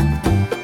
you